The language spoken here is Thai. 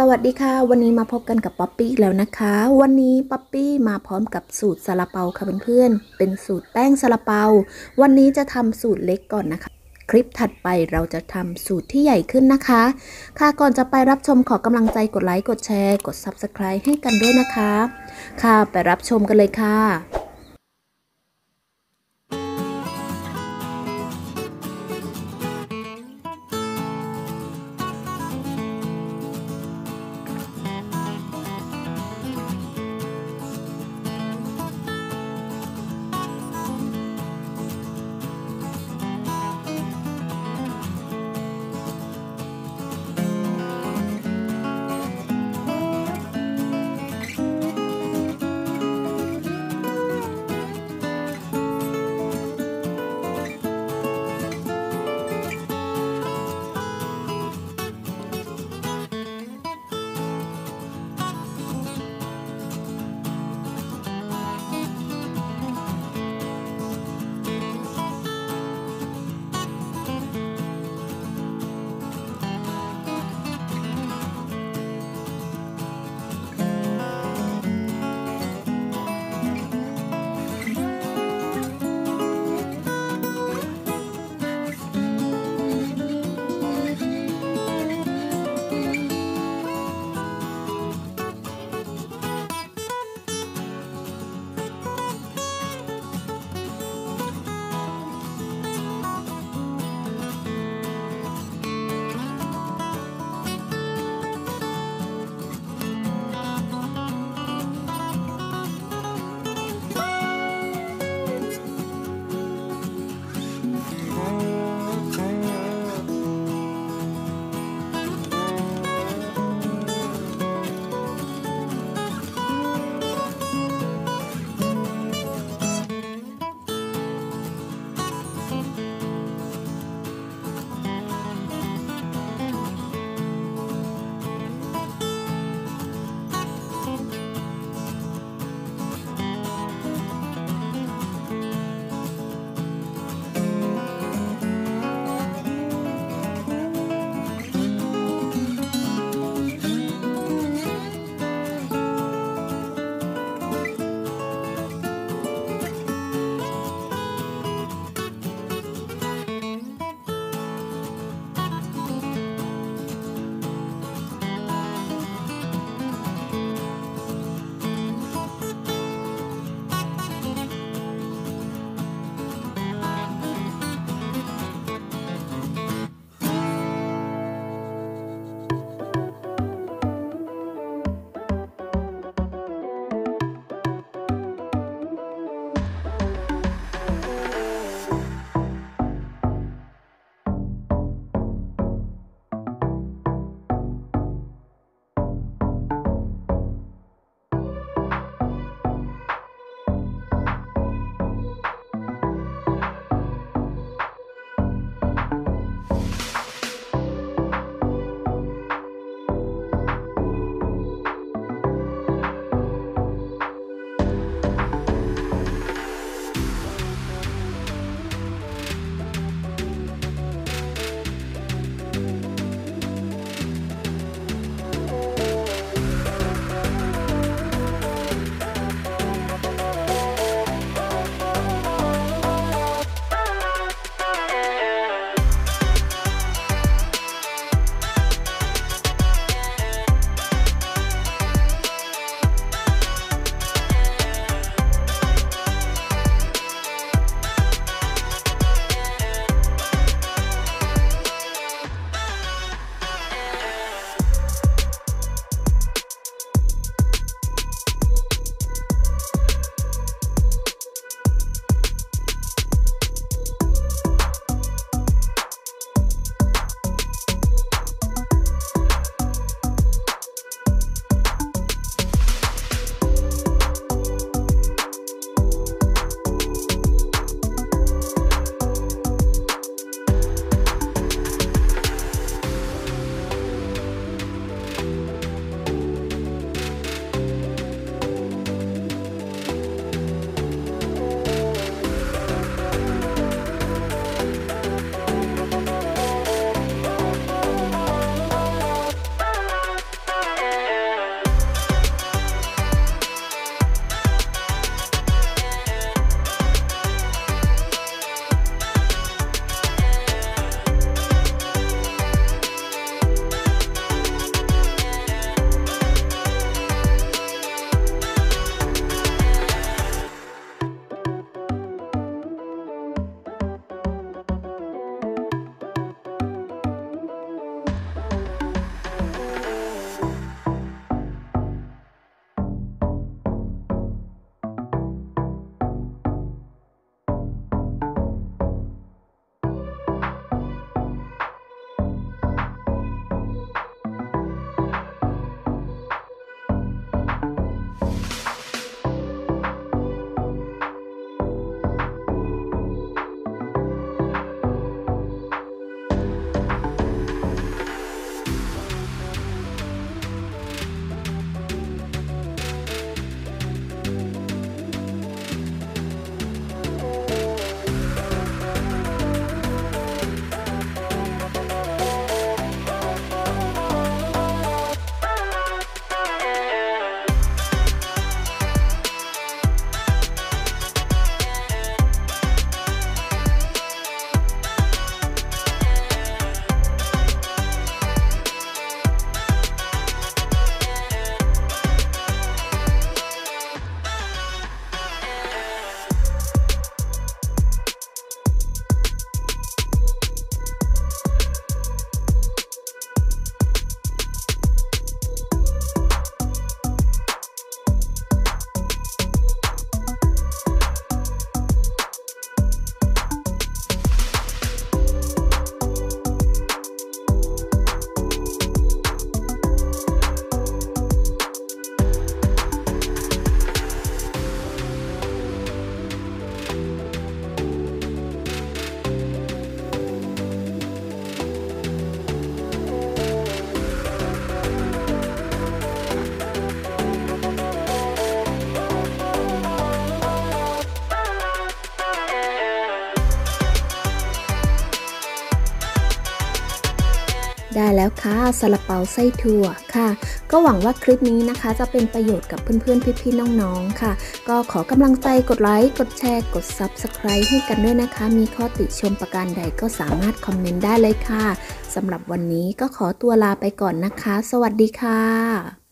สวัสดีค่ะ วันนี้มาพบกันกับป๊อปปี้แล้วนะคะ วันนี้ป๊อปปี้มาพร้อมกับสูตรซาลาเปาค่ะเพื่อนๆเป็นสูตรแป้งซาลาเปา วันนี้จะทำสูตรเล็กก่อนนะคะ คลิปถัดไปเราจะทำสูตรที่ใหญ่ขึ้นนะคะ ค่ะก่อนจะไปรับชมขอกำลังใจกดไลค์กดแชร์ กด Subscribe ให้กันด้วยนะคะ ค่ะไปรับชมกันเลยค่ะ ได้แล้วค่ะซาลาเปาไส้ถั่วค่ะ ก็หวังว่าคลิปนี้นะคะ จะเป็นประโยชน์กับเพื่อนๆ พี่ๆ น้องๆ ค่ะ ก็ขอกำลังใจกดไลค์ กดแชร์ กด Subscribe ให้กันด้วยนะคะ มีข้อติชมประการใดก็สามารถคอมเมนต์ได้เลยค่ะสำหรับวันนี้ก็ขอตัวลาไปก่อนนะคะ สวัสดีค่ะ